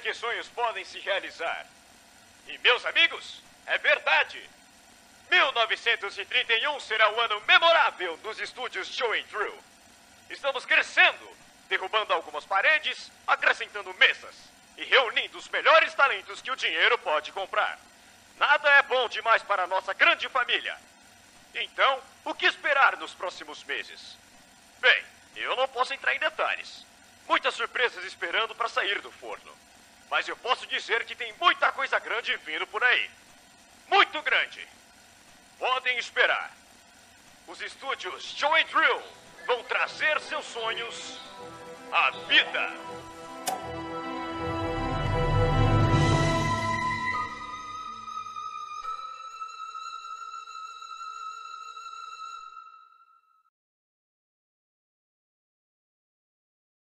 que sonhos podem se realizar. E, meus amigos, é verdade. 1931 será o ano memorável dos estúdios Show and Thrill. Estamos crescendo, derrubando algumas paredes, acrescentando mesas e reunindo os melhores talentos que o dinheiro pode comprar. Nada é bom demais para a nossa grande família. Então, o que esperar nos próximos meses? Bem, eu não posso entrar em detalhes. Muitas surpresas esperando para sair do forno. Mas eu posso dizer que tem muita coisa grande vindo por aí. Muito grande. Podem esperar. Os estúdios and Drill vão trazer seus sonhos à vida.